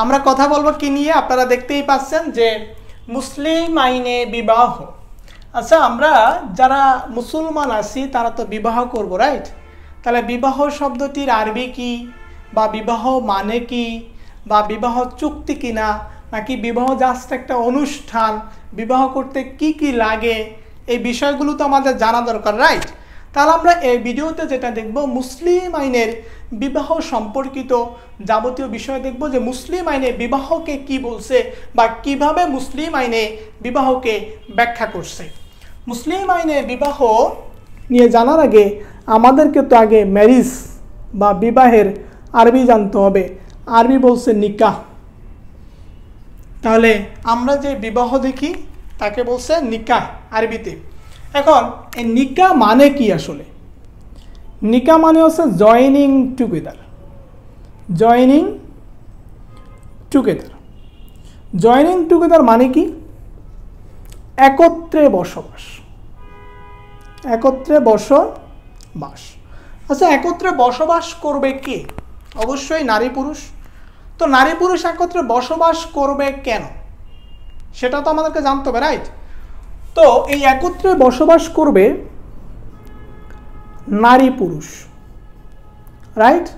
আমরা কথা বলব কি নিয়ে? আপনারা দেখতেই পাচ্ছেন যে মুসলিম আইনে বিবাহ। আচ্ছা আমরা যারা মুসলমান আছি, তারা তো বিবাহ করব রাইট তাহলে বিবাহ শব্দটির আরবি কি? বা বিবাহ মানে কি? বা বিবাহ চুক্তি কিনা? নাকি বিবাহ জাস্ট একটা অনুষ্ঠান? বিবাহ করতে কি কি লাগে? এই বিষয়গুলো তো আমাদের জানা দরকার রাইট তাহলে আমরা এই ভিডিওতে যেটা দেখব, মুসলিম আইনের বিবাহ সম্পর্কিত যাবতীয় বিষয় দেখব যে মুসলিম আইনে বিবাহকে কি বলছে বা কীভাবে মুসলিম আইনে বিবাহকে ব্যাখ্যা করছে। মুসলিম আইনে বিবাহ নিয়ে জানার আগে আমাদেরকে তো আগে ম্যারিজ বা বিবাহের আরবি জানতে হবে। আরবি বলছে নিকাহ। তাহলে আমরা যে বিবাহ দেখি, তাকে বলছে নিকাহ আরবিতে। এখন, এই নিকা মানে কি আসলে? নিকা মানে হচ্ছে joining together joining together joining together মানে কি? একত্রে বসবাস। একত্রে বসবাস। আচ্ছা একত্রে বসবাস করবে কে? অবশ্যই নারী পুরুষ। তো নারী পুরুষ একত্রে বসবাস করবে কেন? সেটা তো আমাদেরকে জানতে হবে রাইট তো এই একত্রে বসবাস করবে নারী পুরুষ রাইট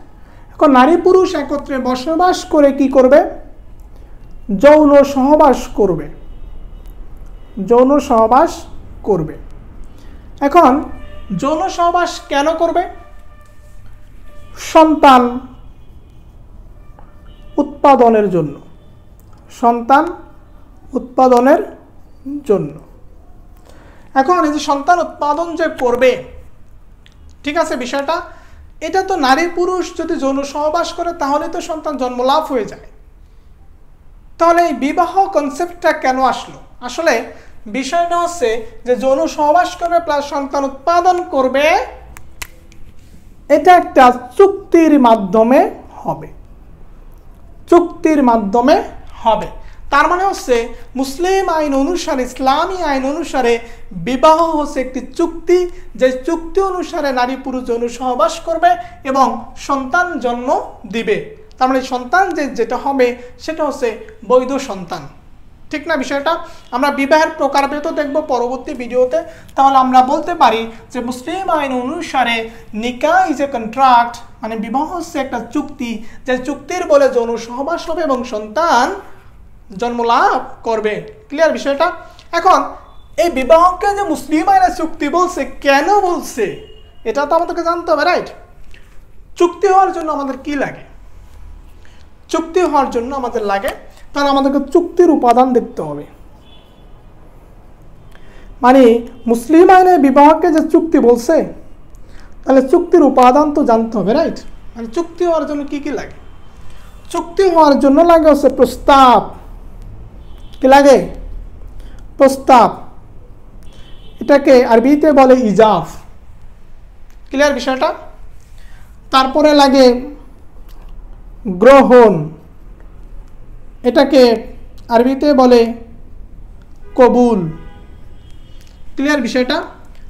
এখন নারী পুরুষ একত্রে বসবাস করে কি করবে? যৌন সহবাস করবে। যৌন সহবাস করবে। এখন যৌন সহবাস কেন করবে? সন্তান উৎপাদনের জন্য। সন্তান উৎপাদনের জন্য। এখন এই যে সন্তান উৎপাদন যে করবে, ঠিক আছে বিষয়টা? এটা তো নারী পুরুষ যদি যৌন সহবাস করে, তাহলে তো সন্তান জন্মলাভ হয়ে যায়। তাহলে এই বিবাহ কনসেপ্টটা কেন আসলো? আসলে বিষয়টা হচ্ছে যে যৌন সহবাস করবে প্লাস সন্তান উৎপাদন করবে, এটা একটা চুক্তির মাধ্যমে হবে। চুক্তির মাধ্যমে হবে। তার মানে হচ্ছে মুসলিম আইন অনুসারে, ইসলামী আইন অনুসারে বিবাহ হচ্ছে একটি চুক্তি। যে চুক্তি অনুসারে নারী পুরুষ যৌন সহবাস করবে এবং সন্তান জন্ম দিবে। তার মানে সন্তান যে যেটা হবে সেটা হচ্ছে বৈধ সন্তান। ঠিক না বিষয়টা? আমরা বিবাহের প্রকারভেদ দেখব পরবর্তী ভিডিওতে। তাহলে আমরা বলতে পারি যে মুসলিম আইন অনুসারে নিকা ইজ এ কন্ট্রাক্ট মানে বিবাহ হচ্ছে একটা চুক্তি, যে চুক্তির বলে যৌন সহবাস হবে এবং সন্তান জন্মলাভ করবে। ক্লিয়ার বিষয়টা? এখন, এই বিবাহকে যে মুসলিম আইনের চুক্তি বলছে, কেন বলছে? এটা তো আমাদেরকে জানতে হবে রাইট চুক্তি হওয়ার জন্য আমাদের কি লাগে? চুক্তি হওয়ার জন্য আমাদের লাগে, তাহলে আমাদেরকে চুক্তির উপাদান দেখতে হবে। মানে মুসলিম আইনে বিবাহকে যে চুক্তি বলছে, তাহলে চুক্তির উপাদান তো জানতে হবে রাইট মানে চুক্তি হওয়ার জন্য কি কি লাগে? চুক্তি হওয়ার জন্য লাগে হচ্ছে প্রস্তাব। কি লাগে? প্রস্তাব। এটাকে আরবিতে বলে ইজাফ। ক্লিয়ার বিষয়টা? তারপরে লাগে গ্রহণ। এটাকে আরবিতে বলে কবুল। ক্লিয়ার বিষয়টা?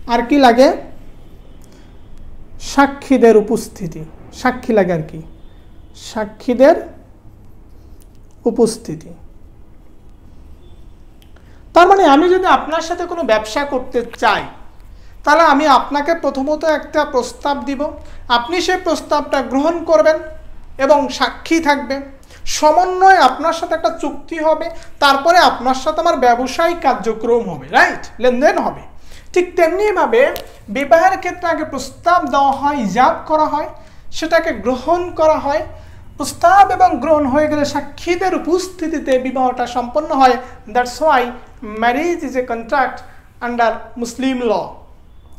আর কি লাগে? সাক্ষীদের উপস্থিতি। সাক্ষী লাগে আর কি। সাক্ষীদের উপস্থিতি। তার মানে আমি যদি আপনার সাথে কোনো ব্যবসা করতে চাই, তাহলে আমি আপনাকে প্রথমত একটা প্রস্তাব দিব। আপনি সেই প্রস্তাবটা গ্রহণ করবেন এবং সাক্ষী থাকবে সমন্বয় আপনার সাথে একটা চুক্তি হবে, তারপরে আপনার সাথে আমার ব্যবসায়িক কার্যক্রম হবে রাইট লেনদেন হবে। ঠিক তেমনিভাবে বিবাহের ক্ষেত্রে আগে প্রস্তাব দেওয়া হয় ইজাব করা হয়, সেটাকে গ্রহণ করা হয়। প্রস্তাব এবং গ্রহণ হয়ে গেলে সাক্ষীদের উপস্থিতিতে বিবাহটা সম্পন্ন হয়। That's why marriage is a contract under Muslim law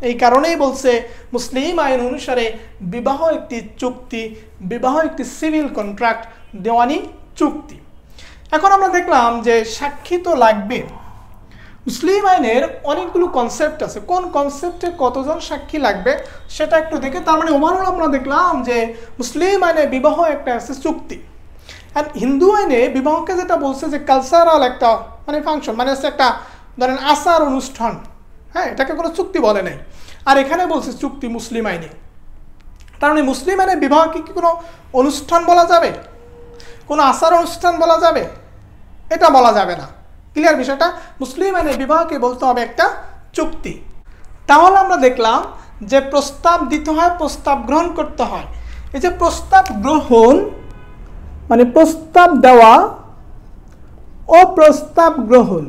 এই কারণেই বলছে মুসলিম আইন অনুসারে বিবাহ একটি চুক্তি, বিবাহ একটি সিভিল কন্ট্রাক্ট দেওয়ানি চুক্তি। এখন আমরা দেখলাম যে সাক্ষী তো লাগবে মুসলিম আইনের অনেকগুলো কনসেপ্ট আছে। কোন কনসেপ্টে কতজন সাক্ষী লাগবে সেটা একটু দেখে, তার মানে ওভারঅল আমরা দেখলাম যে মুসলিম আইনে বিবাহ একটা আছে চুক্তি। অ্যান্ড হিন্দু আইনে বিবাহকে যেটা বলছে যে কালচারাল একটা মানে ফাংশন মানে হচ্ছে একটা ধরেন আচার অনুষ্ঠান। হ্যাঁ এটাকে কোনো চুক্তি বলে নাই। আর এখানে বলছে চুক্তি মুসলিম আইনে। তার মানে মুসলিম আইনে বিবাহকে কি কোনো অনুষ্ঠান বলা যাবে? কোনো আচার অনুষ্ঠান বলা যাবে? এটা বলা যাবে না। ক্লিয়ার বিষয়টা? মুসলিম আইনের বিবাহকে বলতে হবে একটা চুক্তি। তাহলে আমরা দেখলাম যে প্রস্তাব দিতে হয়, প্রস্তাব গ্রহণ করতে হয়। এই যে প্রস্তাব গ্রহণ মানে প্রস্তাব দেওয়া ও প্রস্তাব গ্রহণ,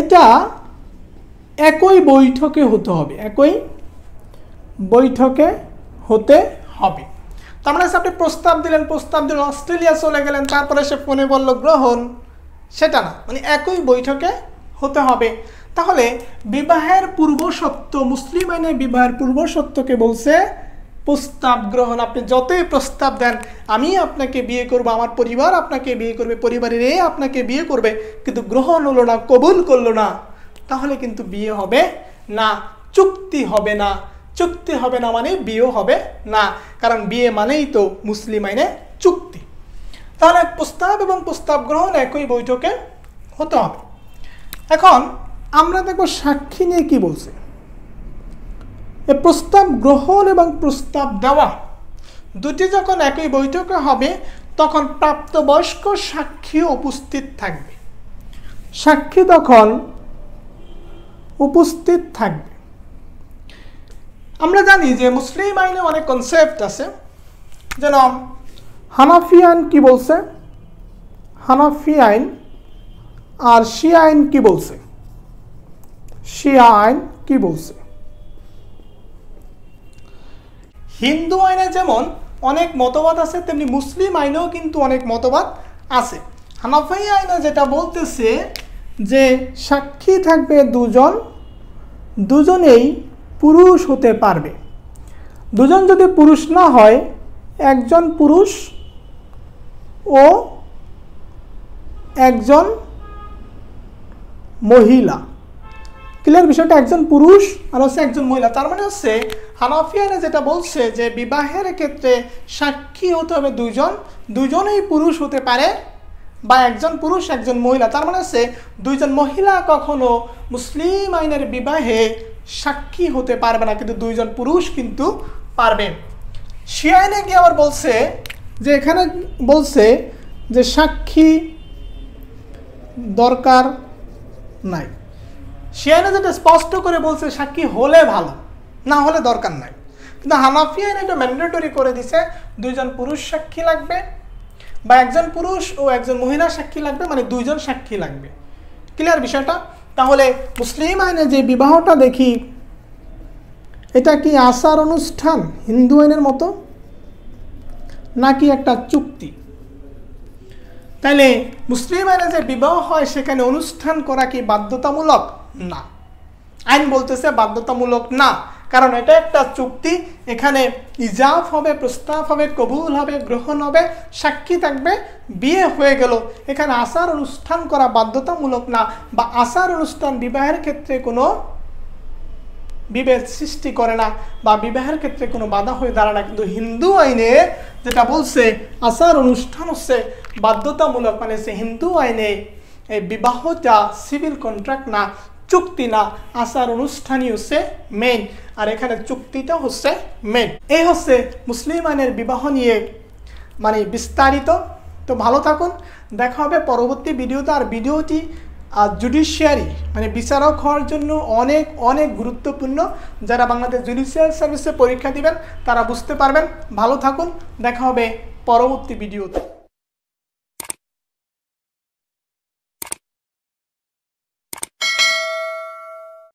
এটা একই বৈঠকে হতে হবে, একই বৈঠকে হতে হবে। তার মানে আপনি প্রস্তাব দিলেন প্রস্তাব দিলেন, অস্ট্রেলিয়া চলে গেলেন, তারপরে সে ফোনে বলল, গ্রহণ? সেটা না। মানে একই বৈঠকে হতে হবে। তাহলে বিবাহের পূর্বসত্য মুসলিম আইনে বিবাহের পূর্বসত্যকে বলছে, প্রস্তাব গ্রহণ। আপনি যতই প্রস্তাব দেন, আমি আপনাকে বিয়ে করব, আমার পরিবার আপনাকে বিয়ে করবে, পরিবারের এ আপনাকে বিয়ে করবে, কিন্তু গ্রহণ হলো না, কবুল করল না, তাহলে কিন্তু বিয়ে হবে না, চুক্তি হবে না। চুক্তি হবে না মানে বিয়ে হবে না। কারণ বিয়ে মানেই তো মুসলিম আইনে চুক্তি। তাহলে প্রস্তাব এবং প্রস্তাব গ্রহণ একই বৈঠকে হতে হবে। এখন আমরা দেখব সাক্ষী নিয়ে কি বলছে। এ প্রস্তাব গ্রহণ এবং প্রস্তাব দেওয়া দুটি যখন একই বৈঠকে হবে, তখন প্রাপ্তবয়স্ক সাক্ষী উপস্থিত থাকবে। সাক্ষী তখন উপস্থিত থাকবে। আমরা জানি যে মুসলিম আইনে অনেক কনসেপ্ট আছে। যেন হানাফি আইন কি বলছে? হানাফি আইন আর শিয়া আইন কি বলছে? শিয়া আইন কি বলছে? হিন্দু আইনে যেমন অনেক মতবাদ আছে, তেমনি মুসলিম আইনেও কিন্তু অনেক মতবাদ আছে। হানাফি আইনে যেটা বলতেছে যে সাক্ষী থাকবে দুজন, দুজনেই পুরুষ হতে পারবে। দুজন যদি পুরুষ না হয়, একজন পুরুষ ও একজন মহিলা। ক্লিয়ার বিষয়টা? একজন পুরুষ আর হচ্ছে একজন মহিলা। তার মানে হচ্ছে হানাফিয়ানে যেটা বলছে যে বিবাহের ক্ষেত্রে সাক্ষী হতে হবে দুজন দুজনেই পুরুষ হতে পারে বা একজন পুরুষ, একজন মহিলা। তার মানে হচ্ছে দুইজন মহিলা কখনো মুসলিম আইনের বিবাহে সাক্ষী হতে পারবে না, কিন্তু দুইজন পুরুষ কিন্তু পারবে। শিয়াইনে গিয়ে আবার বলছে যে, এখানে বলছে যে, সাক্ষী দরকার নাই। শিয়াইনে যেটা স্পষ্ট করে বলছে, সাক্ষী হলে ভালো, না হলে দরকার নাই। কিন্তু হানাফি আইন এটা ম্যান্ডেটরি করে দিছে, দুইজন পুরুষ সাক্ষী লাগবে বা একজন পুরুষ ও একজন মহিলা সাক্ষী লাগবে মানে দুইজন সাক্ষী লাগবে। ক্লিয়ার বিষয়টা? তাহলে মুসলিম আইনে যে বিবাহটা দেখি, এটা কি আসার অনুষ্ঠান, হিন্দু আইনের মতো? নাকি একটা চুক্তি? তাইলে মুসলিম আইনে যে বিবাহ হয়, সেখানে অনুষ্ঠান করা কি বাধ্যতামূলক? না। আইন বলতেছে বাধ্যতামূলক না। কারণ এটা একটা চুক্তি, এখানে ইজাফ হবে, প্রস্তাব হবে, কবুল হবে, গ্রহণ হবে, সাক্ষী থাকবে, বিয়ে হয়ে গেল। এখানে আচার অনুষ্ঠান করা বাধ্যতামূলক না, বা আচার অনুষ্ঠান বিবাহের ক্ষেত্রে কোনো বিভেদ সৃষ্টি করে না, বা বিবাহের ক্ষেত্রে কোনো বাধা হয়ে দাঁড়ায় না। কিন্তু হিন্দু আইনে যেটা বলছে, আচার অনুষ্ঠান হচ্ছে বাধ্যতামূলক মানে সে হিন্দু আইনে এই বিবাহটা সিভিল কন্ট্রাক্ট না চুক্তি না, আচার অনুষ্ঠানই হচ্ছে মেন আর এখানে চুক্তিটা হচ্ছে মেন এই হচ্ছে মুসলিম আইনের বিবাহ নিয়ে মানে বিস্তারিত। তো ভালো থাকুন, দেখা হবে পরবর্তী ভিডিওতে। আর ভিডিওটি জুডিশিয়ারি মানে বিচারক হওয়ার জন্য অনেক অনেক গুরুত্বপূর্ণ। যারা বাংলাদেশ জুডিশিয়াল সার্ভিসে পরীক্ষা দিবেন, তারা বুঝতে পারবেন। ভালো থাকুন, দেখা হবে পরবর্তী ভিডিওতে।